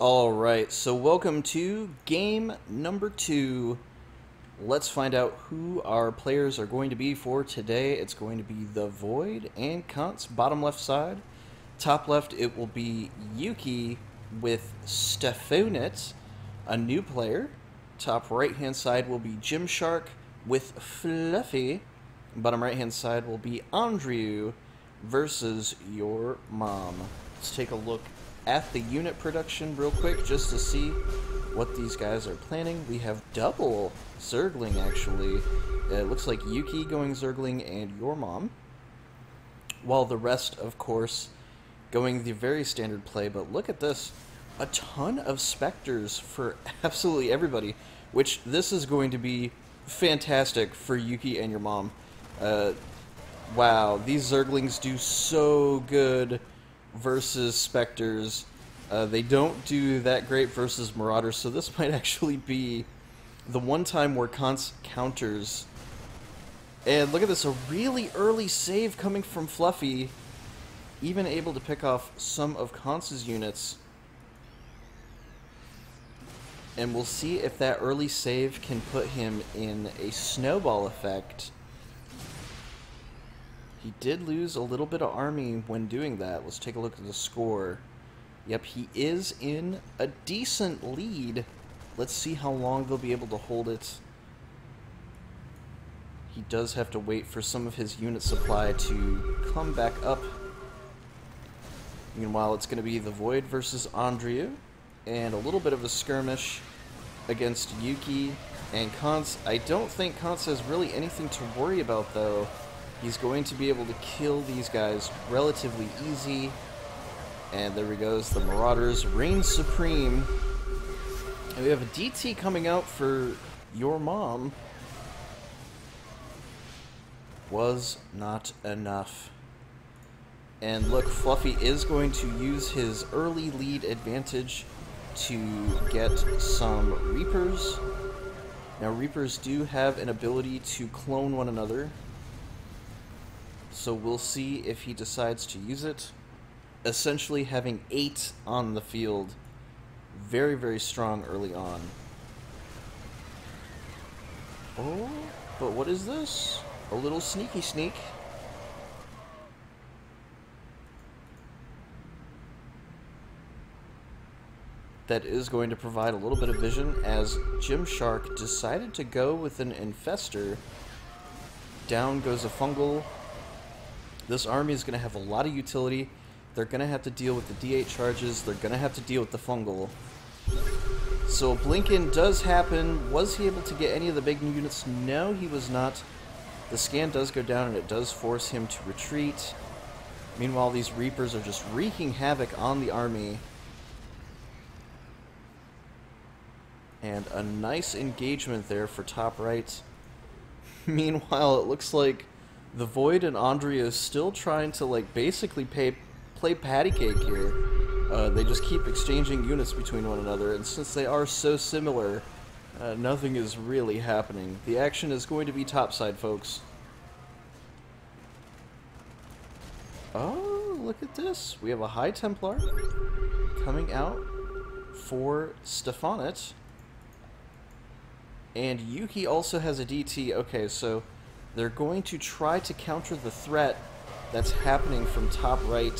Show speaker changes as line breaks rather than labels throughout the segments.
All right, so welcome to game number two. Let's find out who our players are going to be for today. It's going to be the Void and Kant's bottom left side. Top left, it will be Yuki with Stefanit, a new player. Top right hand side will be Gymshark with Fluffy. Bottom right hand side will be Andrew versus your mom. Let's take a look at the unit production real quick just to see what these guys are planning. We have double Zergling actually. It looks like Yuki going Zergling and your mom. While the rest, of course, going the very standard play. But look at this. A ton of Spectres for absolutely everybody. Which this is going to be fantastic for Yuki and your mom. Uh, wow, these Zerglings do so good versus Spectres. Uh, they don't do that great versus Marauders, so this might actually be the one time where Kant's counters. And look at this, a really early save coming from Fluffy, even able to pick off some of Kant's units. And we'll see if that early save can put him in a snowball effect he did lose a little bit of army when doing that. Let's take a look at the score. Yep, he is in a decent lead. Let's see how long they'll be able to hold it. He does have to wait for some of his unit supply to come back up. Meanwhile, it's going to be the Void versus Andrea, and a little bit of a skirmish against Yuki and Kantz. I don't think Kantz has really anything to worry about, though. He's going to be able to kill these guys relatively easy. And there he goes, the Marauders reign supreme. And we have a DT coming out for your mom. Was not enough. And look, Fluffy is going to use his early lead advantage to get some Reapers. Now, Reapers do have an ability to clone one another, so we'll see if he decides to use it. Essentially having eight on the field. Very, very strong early on. Oh, but what is this? A little sneaky sneak. That is going to provide a little bit of vision as Gymshark decided to go with an Infestor. Down goes a Fungal, this army is going to have a lot of utility. They're going to have to deal with the D8 charges. They're going to have to deal with the fungal. So Blinken does happen. Was he able to get any of the big units? No, he was not. The scan does go down and it does force him to retreat. Meanwhile, these Reapers are just wreaking havoc on the army. And a nice engagement there for top right. Meanwhile, it looks like the Void and Andrea is still trying to like basically pay, play patty cake here. Uh, they just keep exchanging units between one another, and since they are so similar, uh, nothing is really happening. The action is going to be topside, folks. Oh, look at this. We have a High Templar coming out for Stefanit. And Yuki also has a DT. Okay, so they're going to try to counter the threat that's happening from top right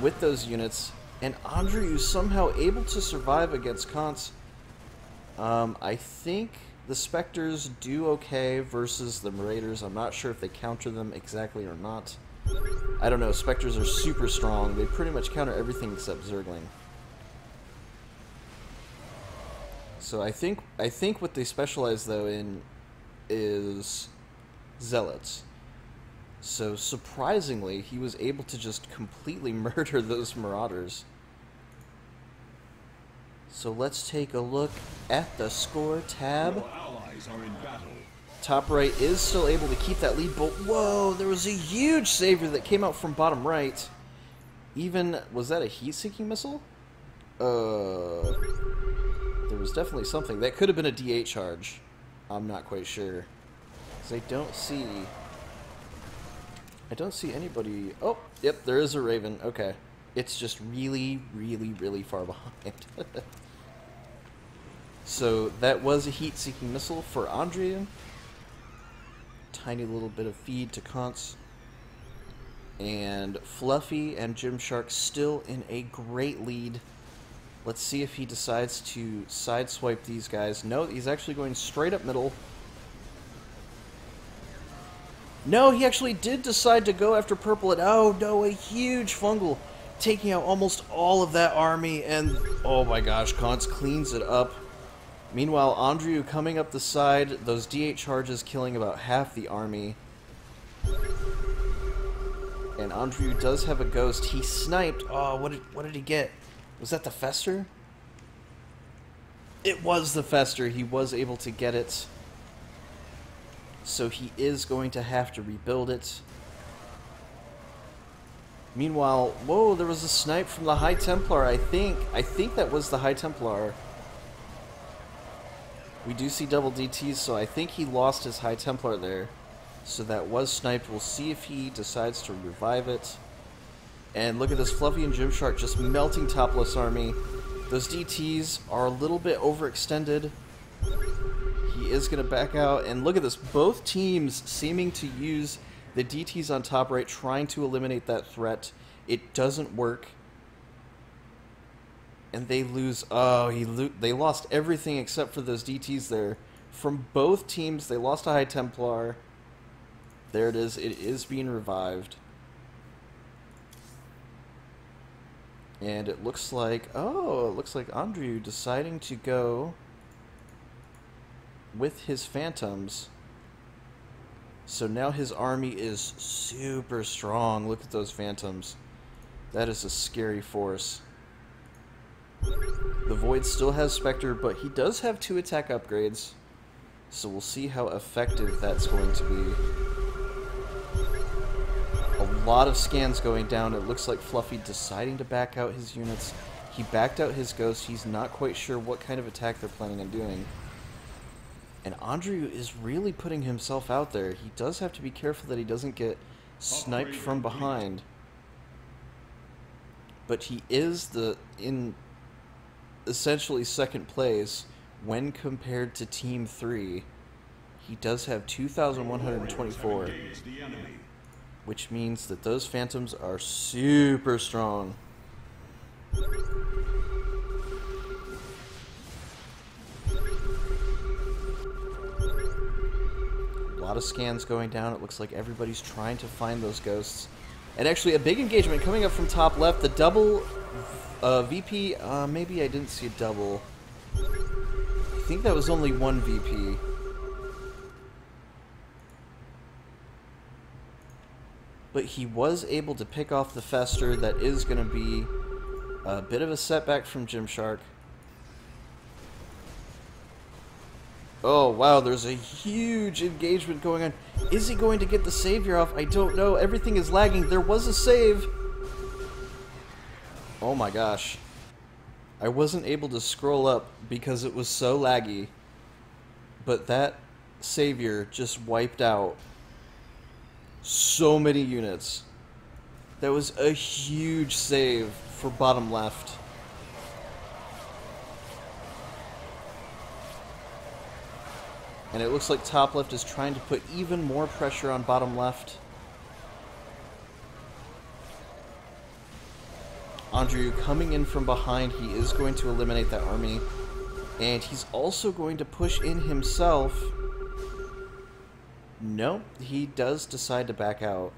with those units. And Andrew is somehow able to survive against Kantz. Um, I think the Spectres do okay versus the Marauders. I'm not sure if they counter them exactly or not. I don't know. Spectres are super strong. They pretty much counter everything except Zergling. So I think I think what they specialize though in is zealots. So surprisingly, he was able to just completely murder those marauders. So let's take a look at the score tab. Top right is still able to keep that lead, but whoa, there was a huge savior that came out from bottom right. Even, was that a heat-seeking missile? Uh, there was definitely something. That could have been a D8 charge. I'm not quite sure. Because I don't see... I don't see anybody... Oh, yep, there is a Raven. Okay. It's just really, really, really far behind. so that was a heat-seeking missile for Andrea. Tiny little bit of feed to Kance. And Fluffy and Gymshark still in a great lead. Let's see if he decides to sideswipe these guys. No, he's actually going straight up middle. No, he actually did decide to go after purple. And oh no, a huge fungal, taking out almost all of that army. And oh my gosh, Kance cleans it up. Meanwhile, Andrew coming up the side, those D8 charges killing about half the army. And Andrew does have a ghost. He sniped. Oh, what did what did he get? Was that the Fester? It was the Fester. He was able to get it. So he is going to have to rebuild it. Meanwhile, whoa, there was a snipe from the High Templar, I think. I think that was the High Templar. We do see double DTs, so I think he lost his High Templar there. So that was sniped. We'll see if he decides to revive it. And look at this Fluffy and Gymshark just melting topless army. Those DTs are a little bit overextended. Is going to back out. And look at this. Both teams seeming to use the DTs on top right, trying to eliminate that threat. It doesn't work. And they lose. Oh, he lo they lost everything except for those DTs there. From both teams, they lost a High Templar. There it is. It is being revived. And it looks like, oh, it looks like Andrew deciding to go with his phantoms. So now his army is super strong. Look at those phantoms. That is a scary force. The Void still has Spectre, but he does have two attack upgrades. So we'll see how effective that's going to be A lot of scans going down. It looks like Fluffy deciding to back out his units. He backed out his ghost. He's not quite sure what kind of attack they're planning on doing. And Andrew is really putting himself out there. He does have to be careful that he doesn't get sniped from behind. But he is the in essentially second place when compared to Team 3. He does have 2,124 which means that those phantoms are super strong. Lot of scans going down. It looks like everybody's trying to find those ghosts. And actually, a big engagement coming up from top left. The double uh, VP. Uh, maybe I didn't see a double. I think that was only one VP. but he was able to pick off the Fester that is going to be a bit of a setback from Gymshark. Oh, wow, there's a huge engagement going on. Is he going to get the savior off? I don't know. Everything is lagging. There was a save. Oh my gosh. I wasn't able to scroll up because it was so laggy. But that savior just wiped out so many units. That was a huge save for bottom left. And it looks like top left is trying to put even more pressure on bottom left. Andrew coming in from behind, he is going to eliminate that army. And he's also going to push in himself no, he does decide to back out.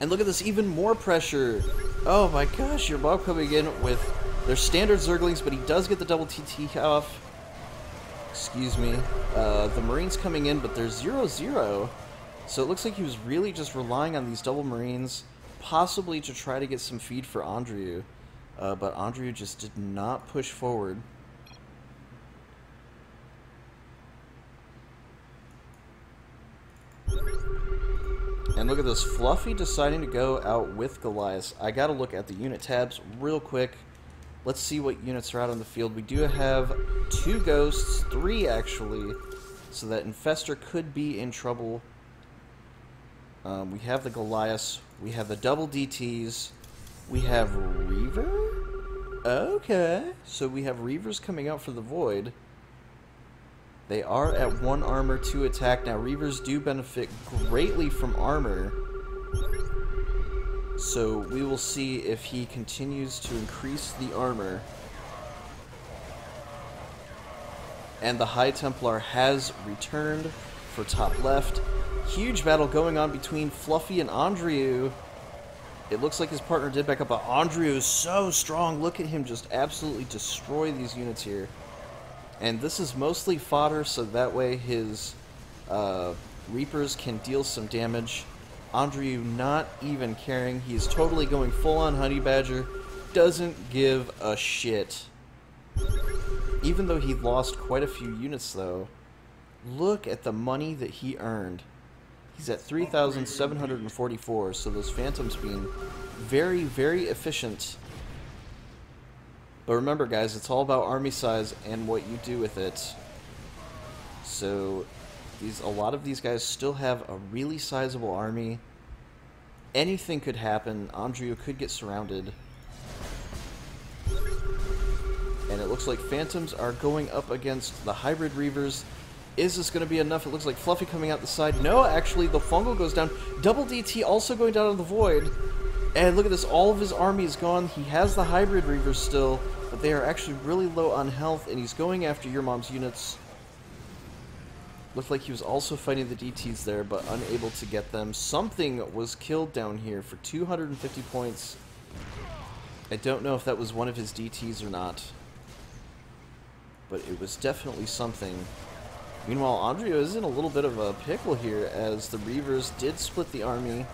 And look at this, even more pressure. Oh my gosh, your mom coming in with their standard Zerglings, but he does get the double TT off. Excuse me. Uh, the Marines coming in, but they're 0-0. So it looks like he was really just relying on these double Marines possibly to try to get some feed for Andrew, uh, but Andrew just did not push forward. Look at this, Fluffy deciding to go out with Goliath. I gotta look at the unit tabs real quick. Let's see what units are out on the field. We do have two ghosts, three actually, so that Infestor could be in trouble. Um, we have the Goliath. we have the double DTs, we have Reaver? Okay, so we have Reavers coming out for the Void. They are at one armor, two attack. Now, Reavers do benefit greatly from armor. So we will see if he continues to increase the armor. And the High Templar has returned for top left. Huge battle going on between Fluffy and Andrew. It looks like his partner did back up, but Andrew is so strong. Look at him just absolutely destroy these units here. And this is mostly fodder, so that way his uh, Reapers can deal some damage. Andrew not even caring. He's totally going full on Honey Badger. Doesn't give a shit. Even though he lost quite a few units, though, look at the money that he earned. He's at 3,744, so those Phantoms being very, very efficient but remember, guys, it's all about army size and what you do with it. So, these a lot of these guys still have a really sizable army. Anything could happen. Andrea could get surrounded. And it looks like Phantoms are going up against the Hybrid Reavers. Is this going to be enough? It looks like Fluffy coming out the side. No, actually, the Fungal goes down. Double DT also going down in the Void. And look at this, all of his army is gone. He has the Hybrid Reavers still but they are actually really low on health, and he's going after your mom's units. Looked like he was also fighting the DTs there, but unable to get them. Something was killed down here for 250 points. I don't know if that was one of his DTs or not. But it was definitely something. Meanwhile, Andrea is in a little bit of a pickle here, as the Reavers did split the army.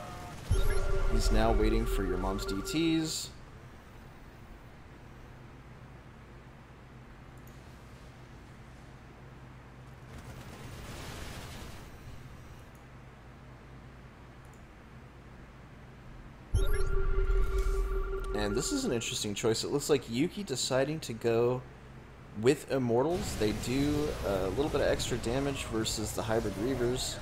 He's now waiting for your mom's DTs. And this is an interesting choice. It looks like Yuki deciding to go with Immortals. They do a little bit of extra damage versus the Hybrid Reavers.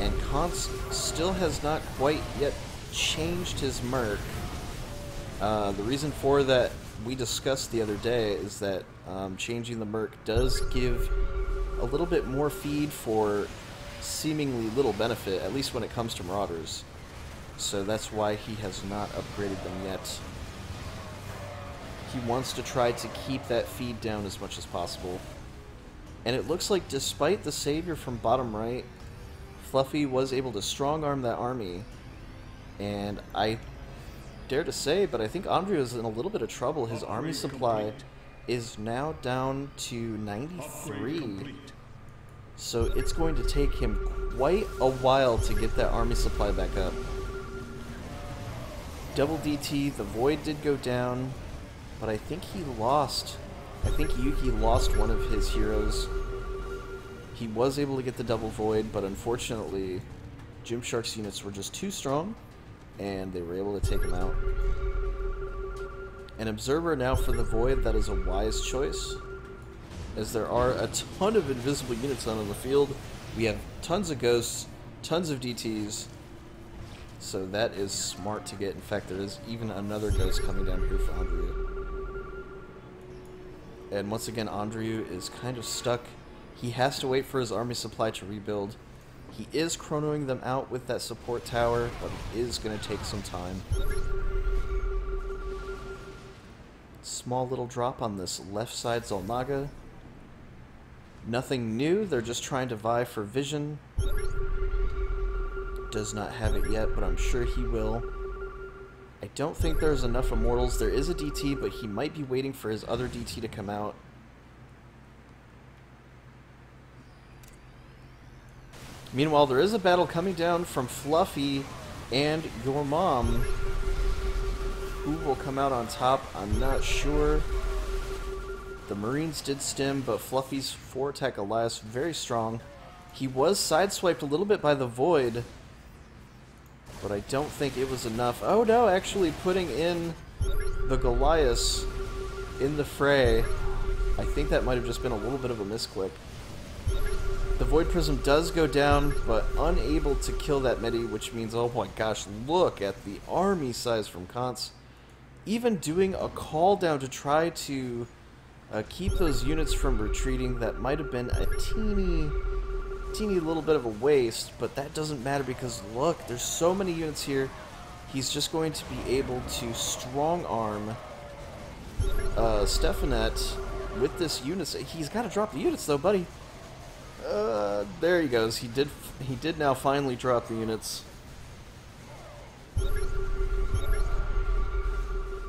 And Kantz still has not quite yet changed his Merc. Uh, the reason for that we discussed the other day is that um, changing the Merc does give a little bit more feed for seemingly little benefit, at least when it comes to Marauders so that's why he has not upgraded them yet. He wants to try to keep that feed down as much as possible. And it looks like despite the savior from bottom right, Fluffy was able to strong-arm that army. And I dare to say, but I think Andrea is in a little bit of trouble. His army supply is now down to 93. So it's going to take him quite a while to get that army supply back up double DT, the Void did go down, but I think he lost. I think Yuki lost one of his heroes. He was able to get the double Void, but unfortunately, Gymshark's units were just too strong, and they were able to take him out. An Observer now for the Void, that is a wise choice, as there are a ton of invisible units out on the field. We have tons of Ghosts, tons of DTs, so that is smart to get. In fact, there is even another ghost coming down here for Andrea. And once again, Andrew is kind of stuck. He has to wait for his army supply to rebuild. He is chronoing them out with that support tower, but it is going to take some time. Small little drop on this left side Xel'Naga. Nothing new, they're just trying to vie for vision does not have it yet, but I'm sure he will. I don't think there's enough Immortals. There is a DT, but he might be waiting for his other DT to come out. Meanwhile, there is a battle coming down from Fluffy and your mom. Who will come out on top? I'm not sure. The Marines did stim, but Fluffy's 4-attack Elias very strong. He was sideswiped a little bit by the Void, but I don't think it was enough. Oh no, actually putting in the Goliath in the fray. I think that might have just been a little bit of a misclick. The Void Prism does go down, but unable to kill that Medi, which means, oh my gosh, look at the army size from Kance. Even doing a call down to try to uh, keep those units from retreating, that might have been a teeny, teeny little bit of a waste, but that doesn't matter because look, there's so many units here. He's just going to be able to strong arm uh, Stephanet with this unit. He's got to drop the units though, buddy. Uh, there he goes. He did. He did now finally drop the units.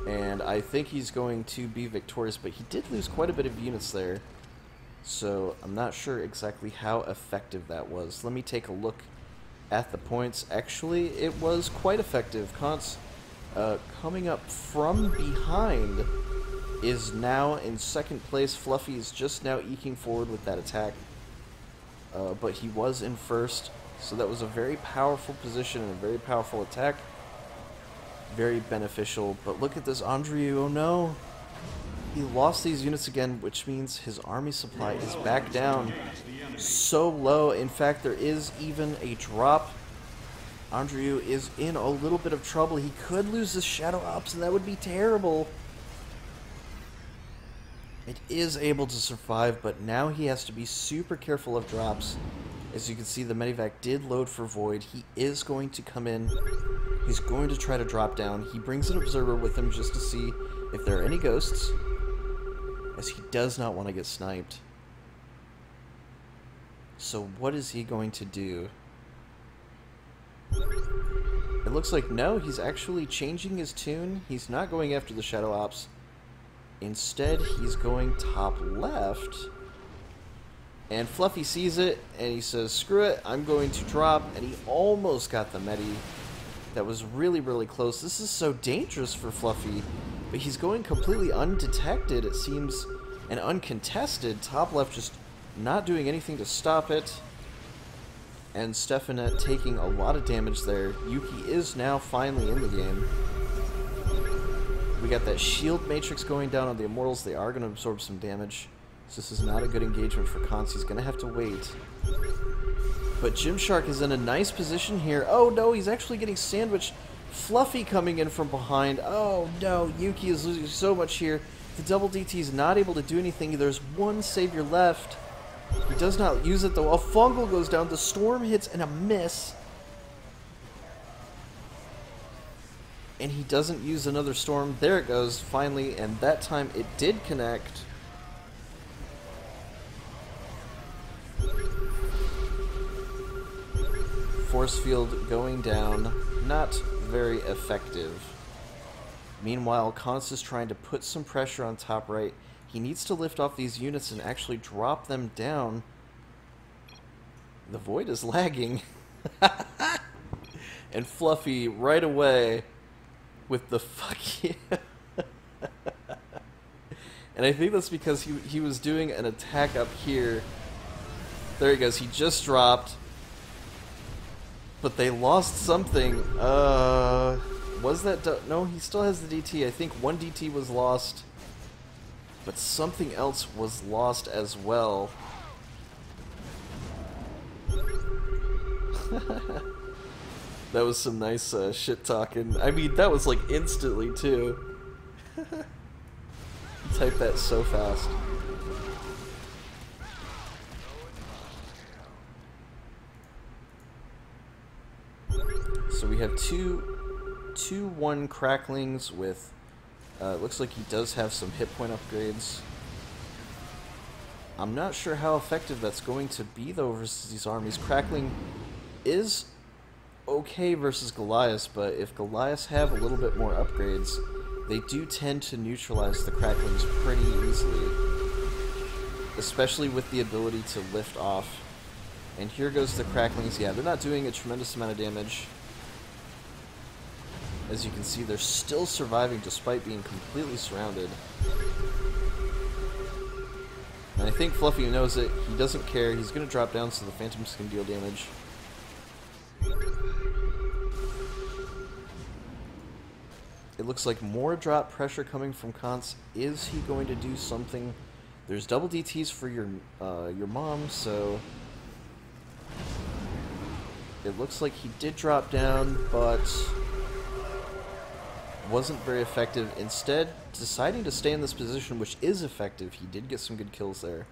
And I think he's going to be victorious, but he did lose quite a bit of units there. So I'm not sure exactly how effective that was. Let me take a look at the points. Actually, it was quite effective. Kance uh, coming up from behind is now in second place. Fluffy is just now eking forward with that attack. Uh, but he was in first, so that was a very powerful position and a very powerful attack. Very beneficial. But look at this Andrew. Oh no. He lost these units again, which means his army supply is back down so low. In fact, there is even a drop. Andrew is in a little bit of trouble. He could lose his Shadow Ops, and that would be terrible. It is able to survive, but now he has to be super careful of drops. As you can see, the Medivac did load for Void. He is going to come in. He's going to try to drop down. He brings an Observer with him just to see if there are any ghosts, he does not want to get sniped. So what is he going to do? It looks like no, he's actually changing his tune. He's not going after the Shadow Ops. Instead, he's going top left. And Fluffy sees it, and he says, screw it, I'm going to drop. And he almost got the Medi. That was really, really close. This is so dangerous for Fluffy. But he's going completely undetected, it seems, and uncontested. Top left just not doing anything to stop it. And Stephanet taking a lot of damage there. Yuki is now finally in the game. We got that shield matrix going down on the Immortals. They are going to absorb some damage. So this is not a good engagement for Kance. He's going to have to wait. But Gymshark is in a nice position here. Oh no, he's actually getting sandwiched. Fluffy coming in from behind. Oh no, Yuki is losing so much here. The double DT is not able to do anything. There's one savior left. He does not use it though. A fungal goes down. The storm hits and a miss. and he doesn't use another storm. There it goes, finally, and that time it did connect. Force field going down, not very effective. Meanwhile, Kance is trying to put some pressure on top right. He needs to lift off these units and actually drop them down. The Void is lagging. and Fluffy, right away, with the fuck yeah. and I think that's because he, he was doing an attack up here. There he goes. He just dropped. But they lost something. Uh, was that... No, he still has the DT. I think one DT was lost. But something else was lost as well. That was some nice uh, shit talking. I mean, that was like instantly too. Type that so fast. So we have two, two one cracklings with. Uh, looks like he does have some hit point upgrades. I'm not sure how effective that's going to be though versus these armies. Crackling is okay versus Goliath, but if Goliaths have a little bit more upgrades, they do tend to neutralize the Cracklings pretty easily. Especially with the ability to lift off. And here goes the Cracklings. Yeah, they're not doing a tremendous amount of damage. As you can see, they're still surviving despite being completely surrounded. And I think Fluffy knows it. He doesn't care. He's going to drop down so the Phantoms can deal damage. It looks like more drop pressure coming from Kance. Is he going to do something? There's double DTs for your uh, your mom, so it looks like he did drop down, but wasn't very effective. Instead, deciding to stay in this position, which is effective. He did get some good kills there.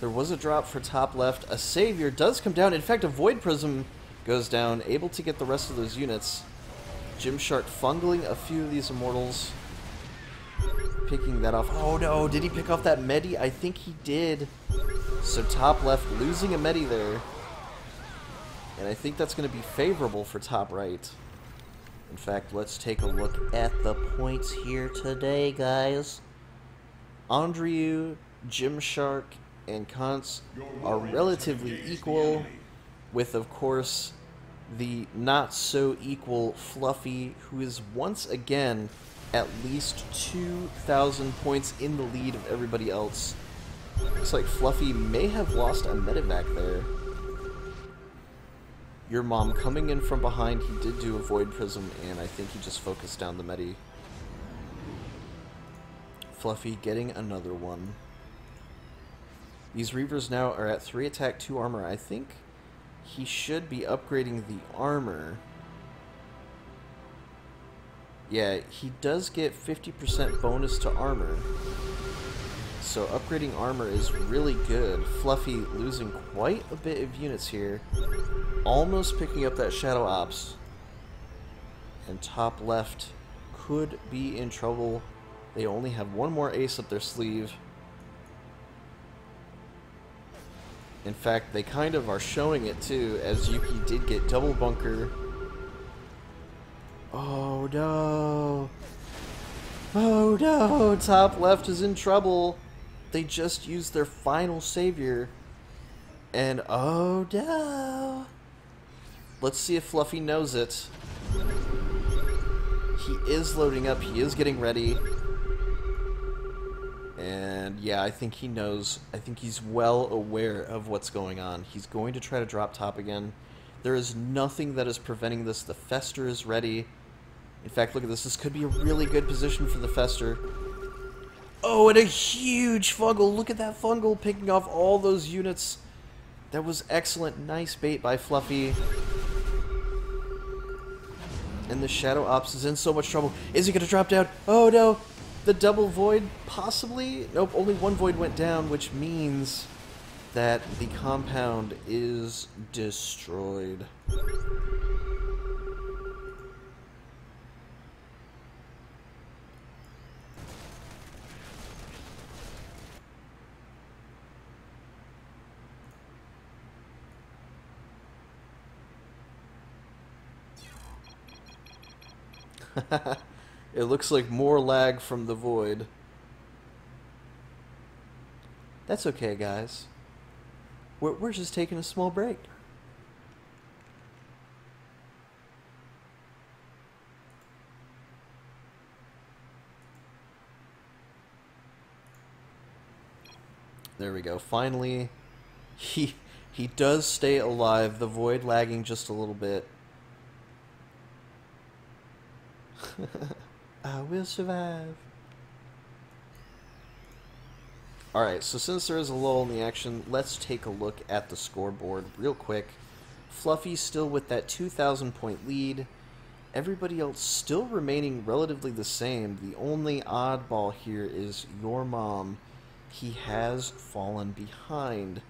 There was a drop for top left. A Savior does come down. In fact, a Void Prism goes down, able to get the rest of those units. Gymshark fungling a few of these Immortals. Picking that off. Oh no, did he pick off that Medi? I think he did. So top left losing a Medi there. And I think that's going to be favorable for top right. In fact, let's take a look at the points here today, guys. Andrew, Gymshark, and Kance are relatively equal, with, of course, the not so equal Fluffy, who is once again at least 2,000 points in the lead of everybody else. Looks like Fluffy may have lost a Medivac there your mom coming in from behind. He did do a Void Prism, and I think he just focused down the Medi. Fluffy getting another one. These Reavers now are at 3 attack, 2 armor. I think he should be upgrading the armor. Yeah, he does get 50% bonus to armor. So upgrading armor is really good. Fluffy losing quite a bit of units here almost picking up that Shadow Ops. And top left could be in trouble. They only have one more ace up their sleeve. In fact, they kind of are showing it too, as Yuki did get double bunker. Oh no. Oh no, top left is in trouble. They just used their final savior. And oh no. Let's see if Fluffy knows it. He is loading up. He is getting ready. And yeah, I think he knows. I think he's well aware of what's going on. He's going to try to drop top again. There is nothing that is preventing this. The Fester is ready. In fact, look at this. This could be a really good position for the Fester. Oh, and a huge fungal. Look at that fungal picking off all those units. That was excellent. Nice bait by Fluffy. And the Shadow Ops is in so much trouble. Is he going to drop down? Oh no! The double Void? Possibly? Nope, only one Void went down, which means that the compound is destroyed. it looks like more lag from the void. That's okay, guys. We're, we're just taking a small break. There we go. Finally, he he does stay alive. The void lagging just a little bit. I will survive. Alright, so since there is a lull in the action, let's take a look at the scoreboard real quick. Fluffy still with that 2,000 point lead. Everybody else still remaining relatively the same. The only oddball here is your mom. He has fallen behind.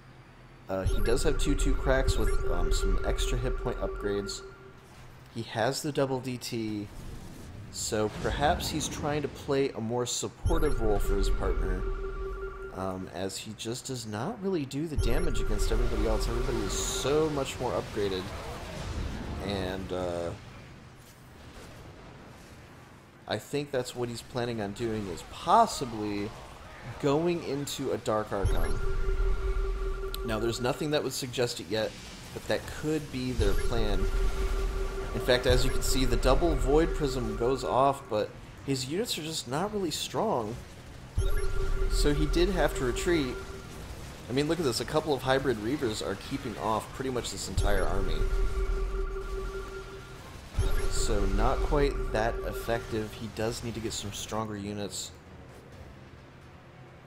Uh, he does have 2-2 cracks with um, some extra hit point upgrades. He has the double DT. So perhaps he's trying to play a more supportive role for his partner, um, as he just does not really do the damage against everybody else. Everybody is so much more upgraded, and uh, I think that's what he's planning on doing is possibly going into a Dark Archon. Now, there's nothing that would suggest it yet, but that could be their plan. In fact, as you can see, the double Void Prism goes off, but his units are just not really strong. So he did have to retreat. I mean, look at this. A couple of Hybrid Reavers are keeping off pretty much this entire army. So not quite that effective. He does need to get some stronger units.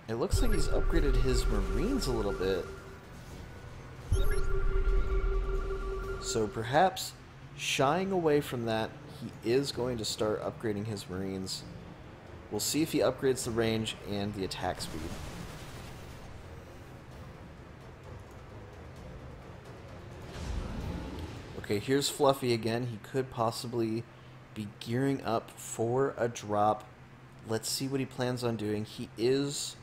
It looks like he's upgraded his Marines a little bit. So perhaps shying away from that, he is going to start upgrading his Marines. We'll see if he upgrades the range and the attack speed. Okay, here's Fluffy again. He could possibly be gearing up for a drop. Let's see what he plans on doing. He is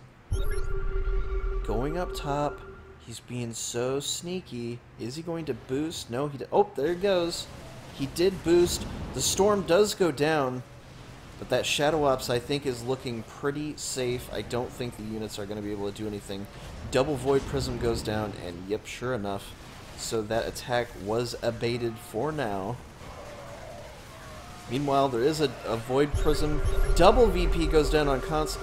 going up top. He's being so sneaky. Is he going to boost? No, he... Oh, there he goes. He did boost. The storm does go down. But that Shadow Ops, I think, is looking pretty safe. I don't think the units are going to be able to do anything. Double Void Prism goes down, and yep, sure enough. So that attack was abated for now. Meanwhile, there is a, a Void Prism. Double VP goes down on Const.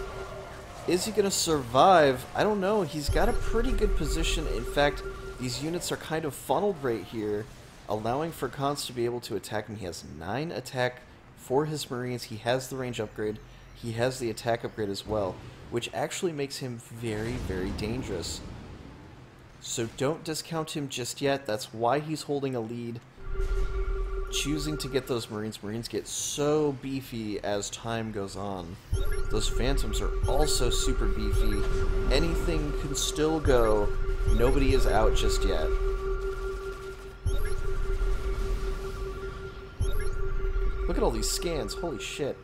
Is he going to survive? I don't know. He's got a pretty good position. In fact, these units are kind of funneled right here, allowing for Const to be able to attack him. He has 9 attack for his Marines. He has the range upgrade. He has the attack upgrade as well, which actually makes him very, very dangerous. So don't discount him just yet. That's why he's holding a lead choosing to get those Marines. Marines get so beefy as time goes on. Those Phantoms are also super beefy. Anything can still go. Nobody is out just yet. At all these scans. Holy shit.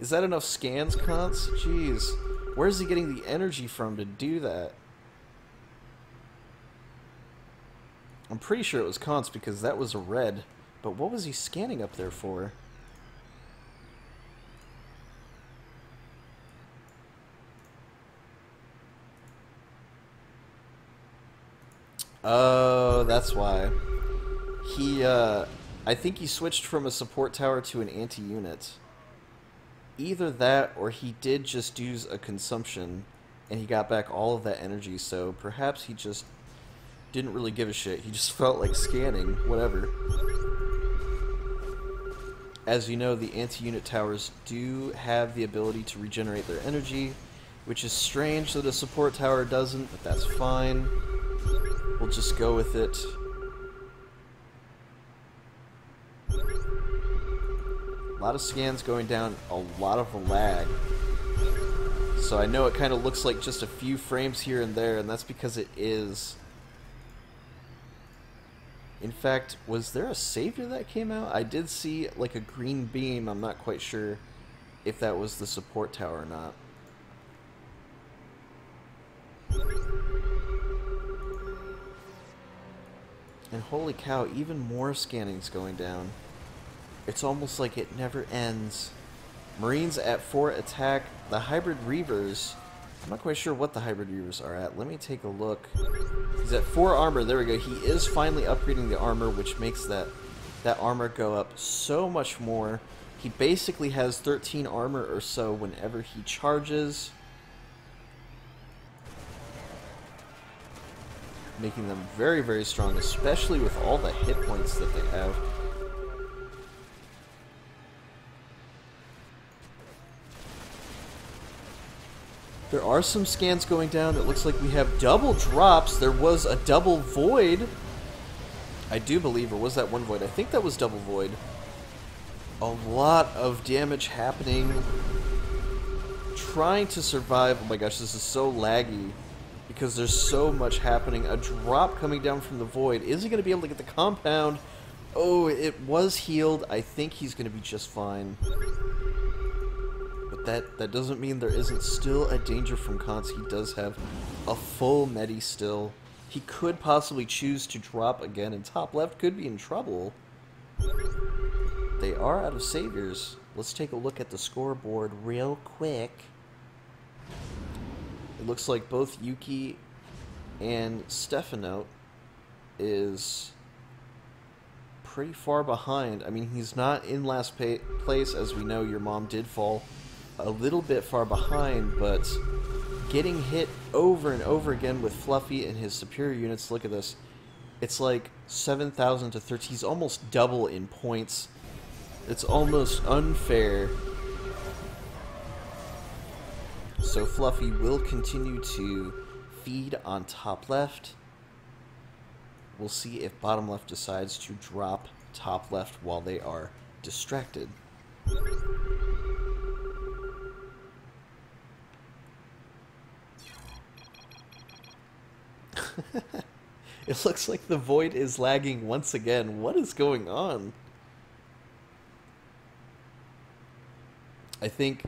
is that enough scans, Cons? Jeez. Where's he getting the energy from to do that? I'm pretty sure it was Const because that was a red. But what was he scanning up there for? Oh, that's why. He, uh, I think he switched from a support tower to an anti-unit. Either that, or he did just use a consumption, and he got back all of that energy, so perhaps he just didn't really give a shit. He just felt like scanning, whatever. As you know, the anti-unit towers do have the ability to regenerate their energy, which is strange that a support tower doesn't, but that's fine. We'll just go with it. A lot of scans going down, a lot of lag. So I know it kind of looks like just a few frames here and there, and that's because it is. In fact, was there a Savior that came out? I did see like a green beam. I'm not quite sure if that was the support tower or not. And holy cow, even more scanning's going down. It's almost like it never ends. Marines at 4 attack. The Hybrid Reavers I'm not quite sure what the Hybrid Reavers are at. Let me take a look. He's at 4 armor. There we go. He is finally upgrading the armor, which makes that, that armor go up so much more. He basically has 13 armor or so whenever he charges. Making them very, very strong, especially with all the hit points that they have. There are some scans going down. It looks like we have double drops. There was a double void. I do believe, or was that one void? I think that was double void. A lot of damage happening. Trying to survive. Oh my gosh, this is so laggy. Because there's so much happening. A drop coming down from the void. Is he going to be able to get the compound? Oh, it was healed. I think he's going to be just fine that that doesn't mean there isn't still a danger from Const. He does have a full medi still. He could possibly choose to drop again, and top left could be in trouble. They are out of saviors. Let's take a look at the scoreboard real quick. It looks like both Yuki and Stefano is pretty far behind. I mean, he's not in last place, as we know your mom did fall a little bit far behind, but getting hit over and over again with Fluffy and his superior units. Look at this. It's like 7,000 to 13. He's almost double in points. It's almost unfair. So Fluffy will continue to feed on top left. We'll see if bottom left decides to drop top left while they are distracted. it looks like the void is lagging once again. What is going on? I think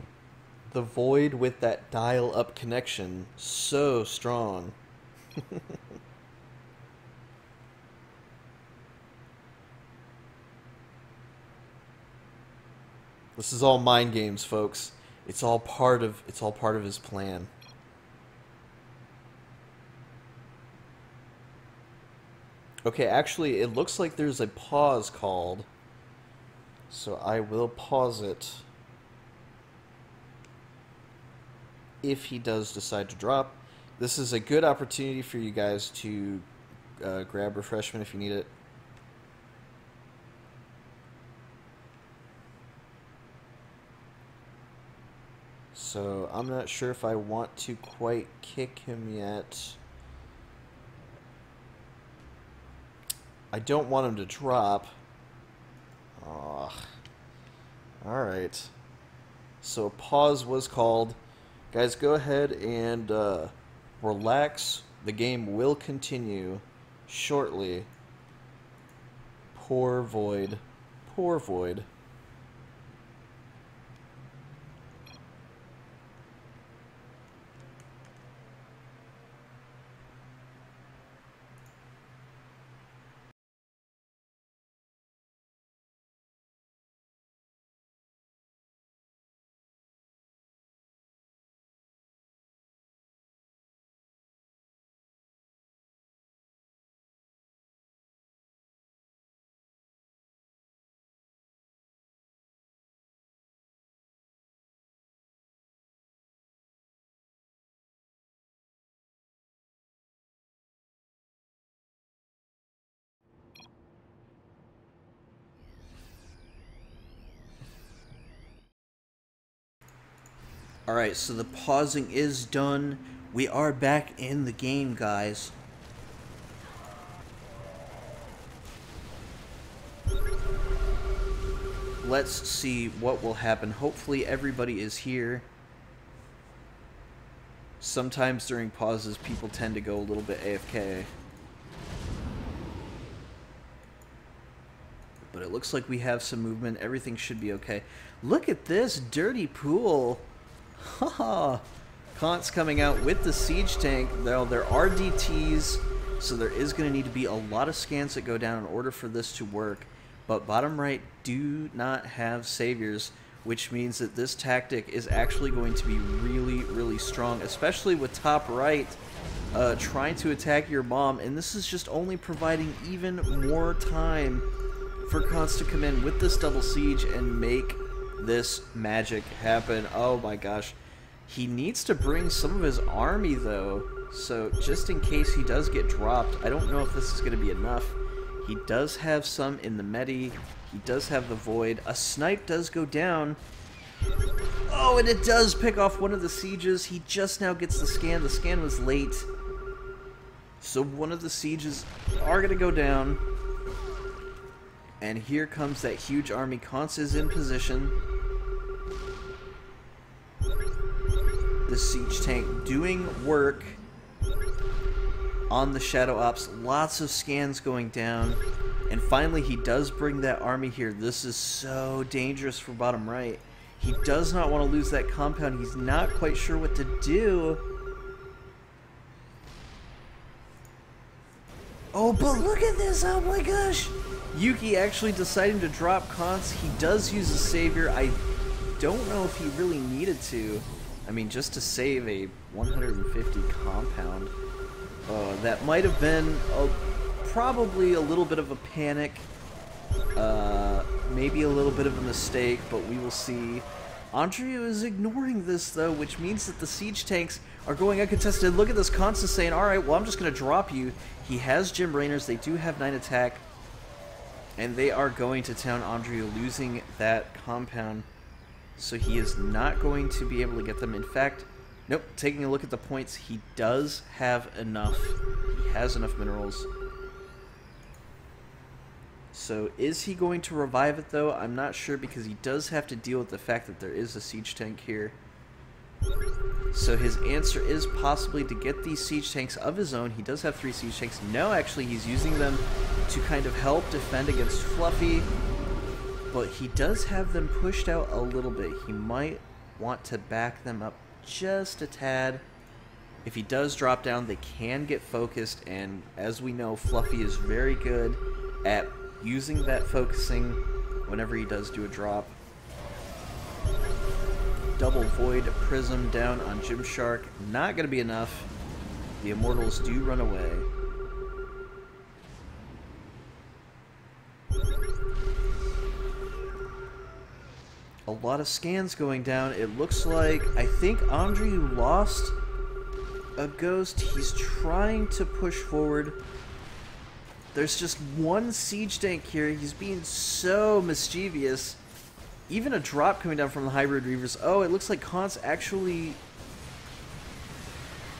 the void with that dial up connection so strong. this is all mind games, folks. It's all part of it's all part of his plan. Okay, actually, it looks like there's a pause called. So I will pause it. If he does decide to drop. This is a good opportunity for you guys to uh, grab refreshment if you need it. So I'm not sure if I want to quite kick him yet. I don't want him to drop. Oh. Alright. So pause was called. Guys, go ahead and uh, relax. The game will continue shortly. Poor Void. Poor Void. Alright, so the pausing is done. We are back in the game, guys. Let's see what will happen. Hopefully everybody is here. Sometimes during pauses, people tend to go a little bit AFK. But it looks like we have some movement. Everything should be okay. Look at this dirty pool. Haha! Kantz coming out with the siege tank. There, there are DTs, so there is going to need to be a lot of scans that go down in order for this to work. But bottom right do not have saviors, which means that this tactic is actually going to be really, really strong, especially with top right uh, trying to attack your bomb. And this is just only providing even more time for Kantz to come in with this double siege and make this magic happen. Oh my gosh. He needs to bring some of his army, though. So, just in case he does get dropped, I don't know if this is going to be enough. He does have some in the Medi. He does have the Void. A Snipe does go down. Oh, and it does pick off one of the sieges. He just now gets the scan. The scan was late. So one of the sieges are going to go down. And here comes that huge army. Kantz is in position. The siege tank doing work on the Shadow Ops. Lots of scans going down. And finally, he does bring that army here. This is so dangerous for bottom right. He does not want to lose that compound. He's not quite sure what to do. Oh, but look at this! Oh my gosh! Yuki actually deciding to drop Kantz. He does use a savior. I don't know if he really needed to. I mean, just to save a 150 compound. Uh, that might have been a, probably a little bit of a panic. Uh, maybe a little bit of a mistake, but we will see. Andrea is ignoring this, though, which means that the siege tanks are going uncontested. Look at this. Constance saying, all right, well, I'm just going to drop you. He has Jim Raynors. They do have 9 attack. And they are going to town Andrea, losing that compound. So he is not going to be able to get them. In fact, nope, taking a look at the points, he does have enough. He has enough minerals. So is he going to revive it, though? I'm not sure because he does have to deal with the fact that there is a siege tank here. So his answer is possibly to get these siege tanks of his own. He does have three siege tanks. No, actually, he's using them to kind of help defend against Fluffy. But he does have them pushed out a little bit. He might want to back them up just a tad. If he does drop down, they can get focused. And as we know, Fluffy is very good at using that focusing whenever he does do a drop double void prism down on Gymshark. Not going to be enough. The Immortals do run away. A lot of scans going down. It looks like, I think Andre lost a ghost. He's trying to push forward. There's just one siege tank here. He's being so mischievous even a drop coming down from the hybrid reavers. Oh, it looks like Kantz actually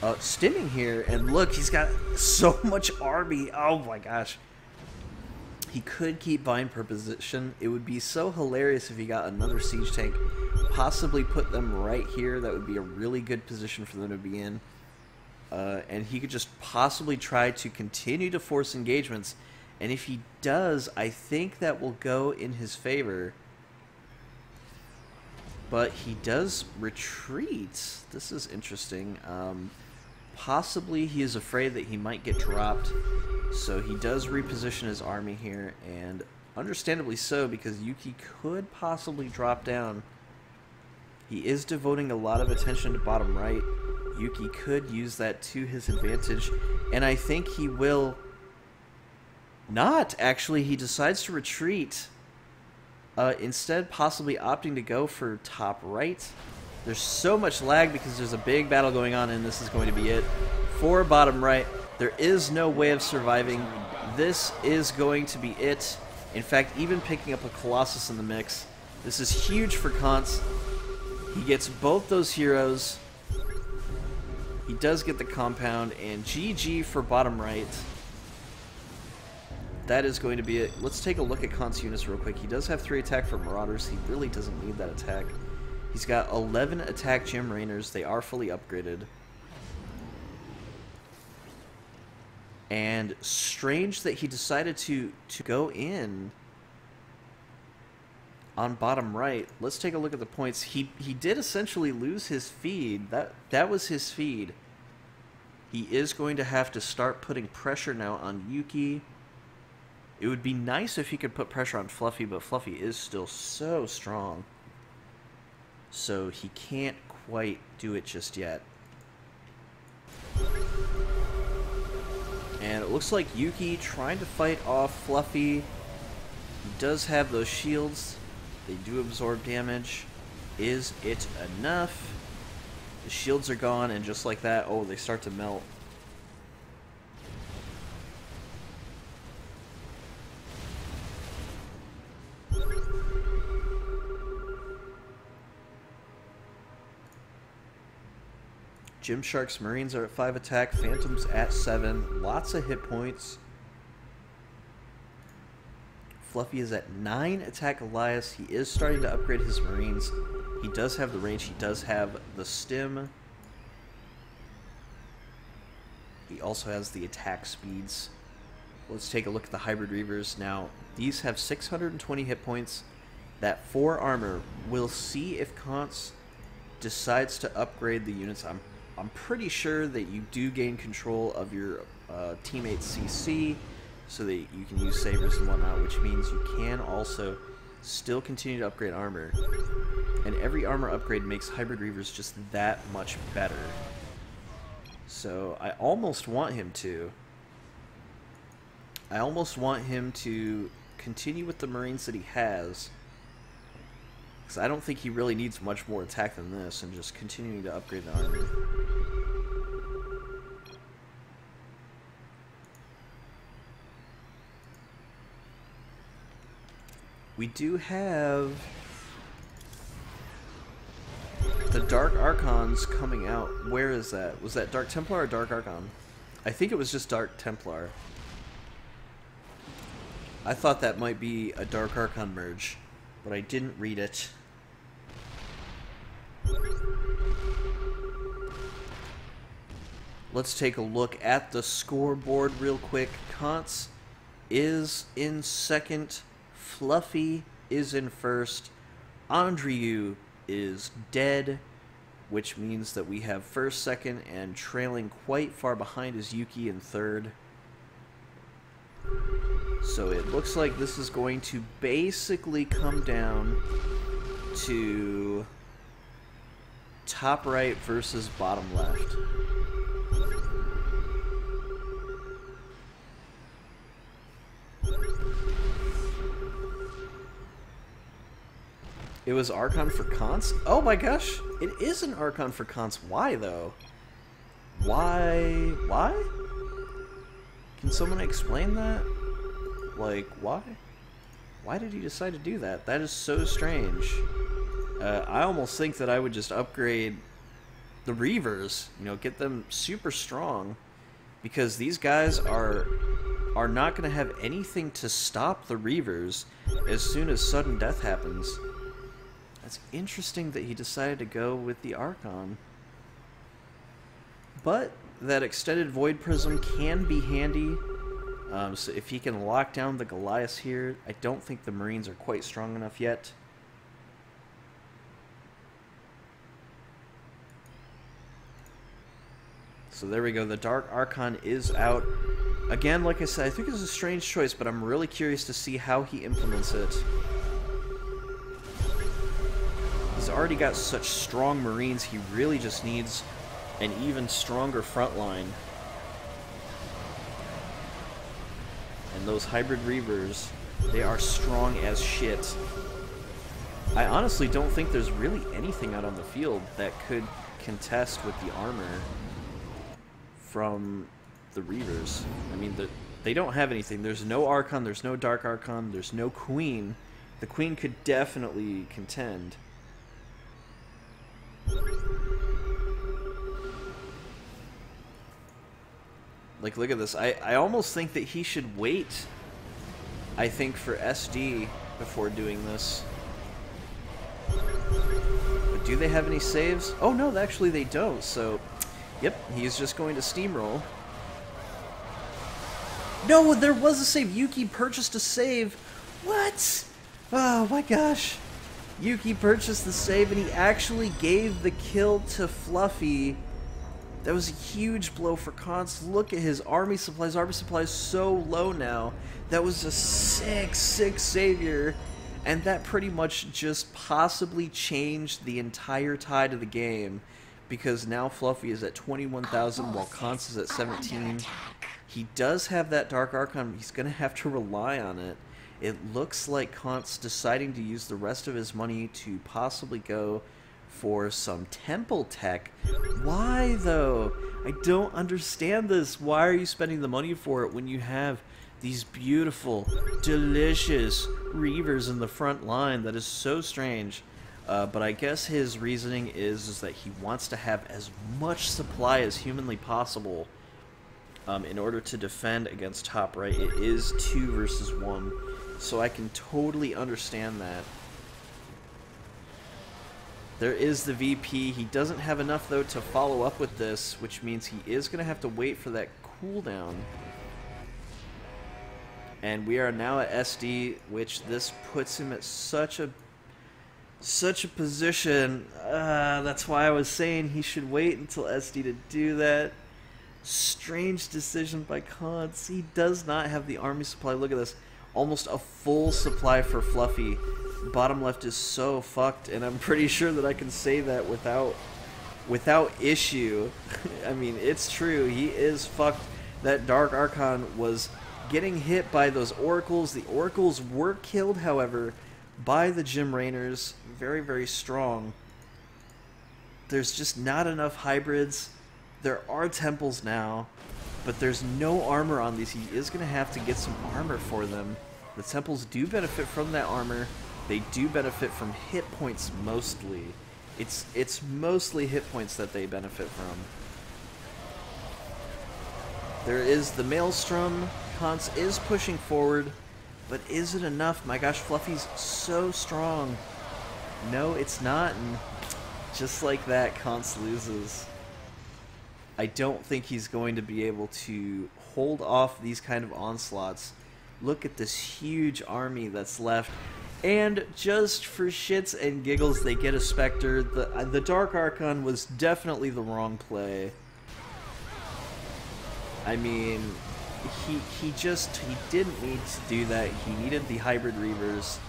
uh, stimming here. And look, he's got so much army. Oh my gosh. He could keep buying per position. It would be so hilarious if he got another siege tank. Possibly put them right here. That would be a really good position for them to be in. Uh, and he could just possibly try to continue to force engagements. And if he does, I think that will go in his favor but he does retreat. This is interesting. Um, possibly he is afraid that he might get dropped, so he does reposition his army here, and understandably so, because Yuki could possibly drop down. He is devoting a lot of attention to bottom right. Yuki could use that to his advantage, and I think he will not. Actually, he decides to retreat. Uh, instead, possibly opting to go for top right. There's so much lag because there's a big battle going on, and this is going to be it. For bottom right, there is no way of surviving. This is going to be it. In fact, even picking up a Colossus in the mix. This is huge for Kantz. He gets both those heroes. He does get the compound, and GG for bottom right that is going to be it. Let's take a look at Kant's units real quick. He does have 3 attack for Marauders. He really doesn't need that attack. He's got 11 attack Jim Raynors. They are fully upgraded. And strange that he decided to, to go in on bottom right. Let's take a look at the points. He he did essentially lose his feed. That that was his feed. He is going to have to start putting pressure now on Yuki it would be nice if he could put pressure on Fluffy, but Fluffy is still so strong. So he can't quite do it just yet. And it looks like Yuki trying to fight off Fluffy. He does have those shields. They do absorb damage. Is it enough? The shields are gone, and just like that, oh, they start to melt. Gymshark's Marines are at 5 attack, Phantoms at 7. Lots of hit points. Fluffy is at 9 attack Elias. He is starting to upgrade his Marines. He does have the range. He does have the stim. He also has the attack speeds. Let's take a look at the Hybrid Reavers. Now, these have 620 hit points. That 4 armor. We'll see if Kantz decides to upgrade the units. I'm I'm pretty sure that you do gain control of your uh, teammate's CC so that you can use sabers and whatnot, which means you can also still continue to upgrade armor. And every armor upgrade makes Hybrid Reavers just that much better. So I almost want him to. I almost want him to continue with the Marines that he has because I don't think he really needs much more attack than this and just continuing to upgrade the army. We do have the Dark Archons coming out. Where is that? Was that Dark Templar or Dark Archon? I think it was just Dark Templar. I thought that might be a Dark Archon merge, but I didn't read it. Let's take a look at the scoreboard real quick. Kantz is in second. Fluffy is in first. Andrew is dead, which means that we have first, second, and trailing quite far behind is Yuki in third. So it looks like this is going to basically come down to top right versus bottom left. It was Archon for Kantz? Oh my gosh! It is an Archon for Kantz. Why, though? Why? Why? Can someone explain that? Like, why? Why did he decide to do that? That is so strange. Uh, I almost think that I would just upgrade the Reavers, you know, get them super strong, because these guys are are not going to have anything to stop the Reavers as soon as sudden death happens. It's interesting that he decided to go with the Archon. But that extended Void Prison can be handy. Um, so if he can lock down the Goliath here, I don't think the Marines are quite strong enough yet. So there we go. The Dark Archon is out. Again, like I said, I think it's a strange choice, but I'm really curious to see how he implements it. He's already got such strong Marines, he really just needs an even stronger front line. And those hybrid Reavers, they are strong as shit. I honestly don't think there's really anything out on the field that could contest with the armor from the Reavers. I mean, the, they don't have anything. There's no Archon, there's no Dark Archon, there's no Queen. The Queen could definitely contend. Like, look at this. I, I almost think that he should wait, I think, for SD before doing this. But do they have any saves? Oh, no, actually they don't. So, yep, he's just going to steamroll. No, there was a save. Yuki purchased a save. What? Oh, my gosh. Yuki purchased the save and he actually gave the kill to Fluffy. That was a huge blow for Kantz. Look at his army supplies. Army supplies so low now. That was a sick, sick savior. And that pretty much just possibly changed the entire tide of the game. Because now Fluffy is at 21,000 while Kantz is at 17. He does have that Dark Archon. He's going to have to rely on it. It looks like Kantz deciding to use the rest of his money to possibly go for some temple tech. Why, though? I don't understand this. Why are you spending the money for it when you have these beautiful, delicious Reavers in the front line? That is so strange. Uh, but I guess his reasoning is, is that he wants to have as much supply as humanly possible um, in order to defend against top right. It is two versus one. So I can totally understand that. There is the VP. He doesn't have enough, though, to follow up with this, which means he is going to have to wait for that cooldown. And we are now at SD, which this puts him at such a such a position. Uh, that's why I was saying he should wait until SD to do that. Strange decision by Kantz. He does not have the army supply. Look at this almost a full supply for Fluffy. Bottom left is so fucked, and I'm pretty sure that I can say that without without issue. I mean, it's true. He is fucked. That Dark Archon was getting hit by those Oracles. The Oracles were killed, however, by the Jim Raynors. Very, very strong. There's just not enough hybrids. There are temples now but there's no armor on these. He is going to have to get some armor for them. The temples do benefit from that armor. They do benefit from hit points mostly. It's it's mostly hit points that they benefit from. There is the Maelstrom. Kantz is pushing forward, but is it enough? My gosh, Fluffy's so strong. No, it's not, and just like that, Kantz loses. I don't think he's going to be able to hold off these kind of onslaughts. Look at this huge army that's left. And just for shits and giggles, they get a Spectre. The, uh, the Dark Archon was definitely the wrong play. I mean, he he just he didn't need to do that. He needed the hybrid reavers.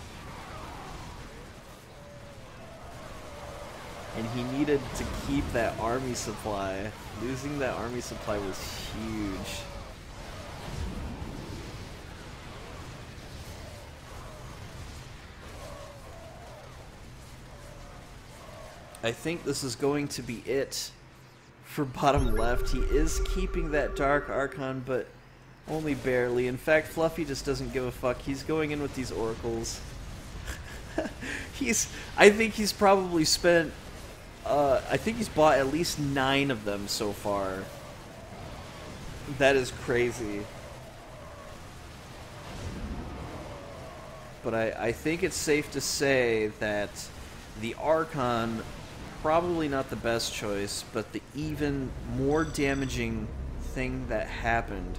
And he needed to keep that army supply. Losing that army supply was huge. I think this is going to be it for bottom left. He is keeping that Dark Archon, but only barely. In fact, Fluffy just doesn't give a fuck. He's going in with these Oracles. he's, I think he's probably spent, uh, I think he's bought at least nine of them so far. That is crazy. But I, I think it's safe to say that the Archon probably not the best choice, but the even more damaging thing that happened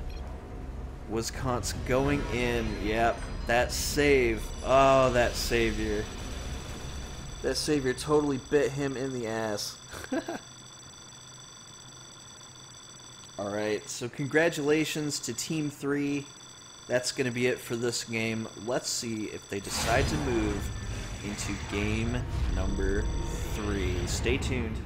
was Kantz going in. Yep, that save. Oh, that savior. That savior totally bit him in the ass. Alright, so congratulations to Team 3. That's going to be it for this game. Let's see if they decide to move into game number three. Stay tuned.